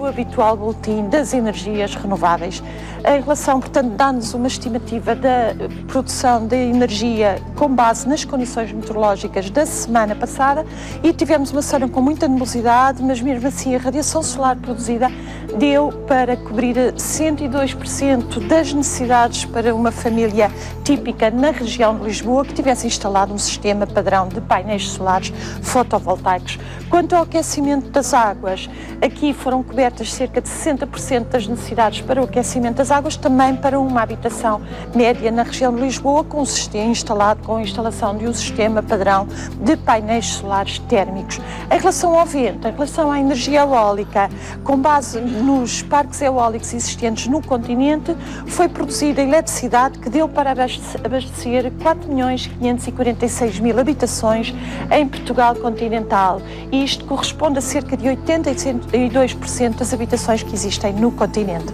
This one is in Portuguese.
no habitual boletim das energias renováveis. Em relação, portanto, dá-nos uma estimativa da produção de energia com base nas condições meteorológicas da semana passada e tivemos uma semana com muita nebulosidade, mas mesmo assim a radiação solar produzida deu para cobrir 102% das necessidades para uma família típica na região de Lisboa que tivesse instalado um sistema padrão de painéis solares fotovoltaicos. Quanto ao aquecimento das águas, aqui foram cobertas cerca de 60% das necessidades para o aquecimento das águas, também para uma habitação média na região de Lisboa, com um sistema instalado com a instalação de um sistema padrão de painéis solares térmicos. Em relação ao vento, em relação à energia eólica, com base nos parques eólicos existentes no continente, foi produzida eletricidade que deu para abastecer 4 milhões 546 mil habitações em Portugal continental. E isto corresponde a cerca de 82% das habitações que existem no continente.